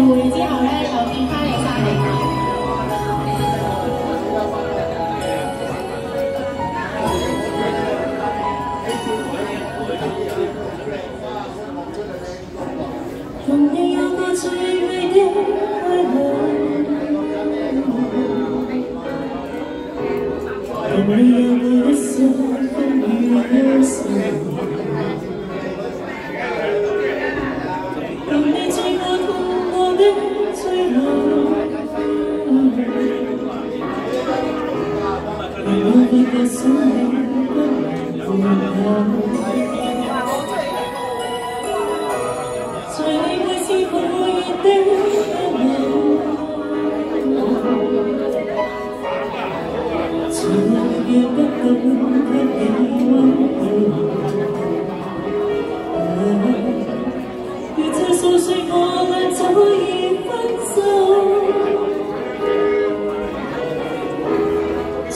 會之後咧，就見翻你晒嚟啦。同你有個最美的快樂，同你有個一生我自在你每次抱的眼从来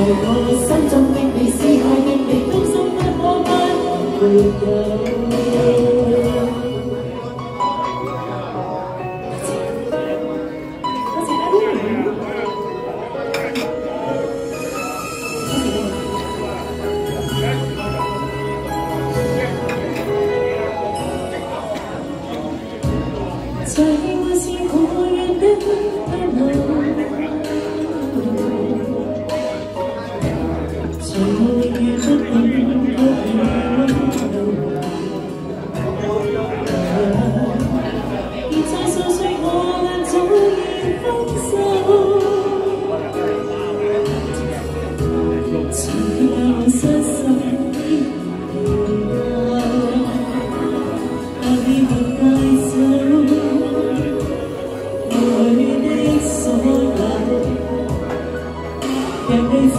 在我心中的你思海的你今生不可不能没有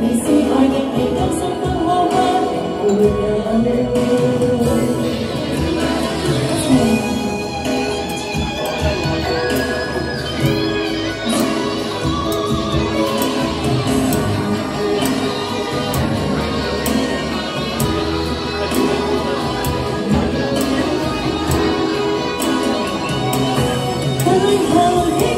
你是愛極你今生不可分。Oh,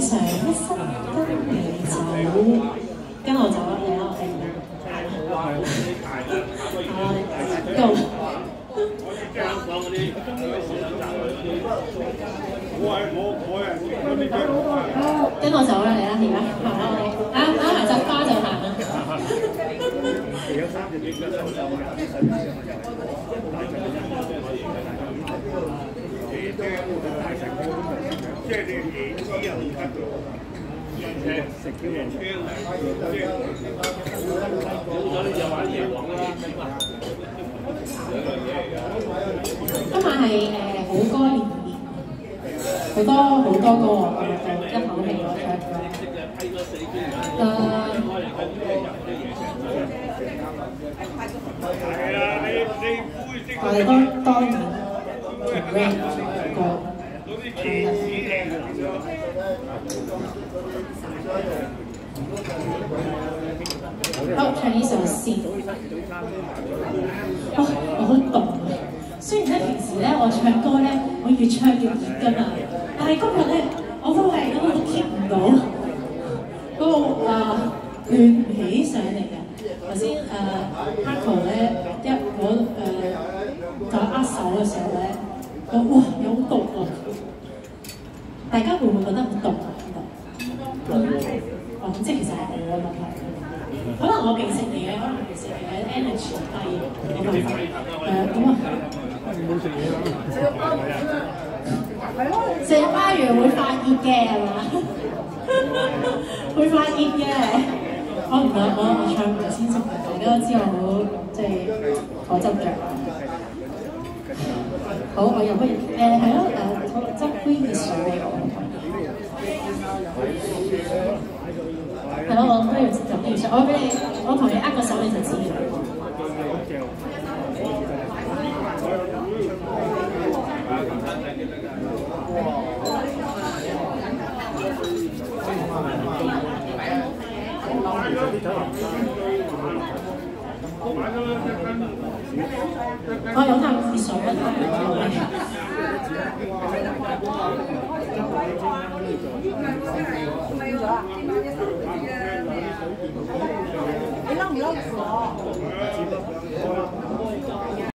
就一生都，跟我走啦，你啊，我哋係啦。跟我走啦，你啦，而啦行啦，啊，啱就花就行啦。今晚係誒好歌連連，好多好多歌我就一口氣攞唱。誒、係啊，你你灰色我哋當當然 好，唱呢首先。哇、我好凍啊！雖然咧平時咧我唱歌咧，我越唱越熱㗎嘛，但係今日咧我都係咁樣 keep 唔到嗰、個啊亂起上嚟嘅。頭先誒他同咧一我誒就握手嘅時候咧，我哇有好凍啊！大家會唔會覺得好凍啊？呢度？哦，即係其實係我嘅問題。可能我未食嚟嘅，可能未食嚟嘅 energy 低，冇辦法。誒咁啊，食鮑魚會發熱嘅係嘛？會發熱嘅。我唔得，我我唱唔先食，大家都知我好即係好執着。好，我又不如誒係咯誒，我執杯熱水俾我。係咯，我不如就不如上，我俾你，我同你握個手你就知啦。我有啖熱水啊！不要走。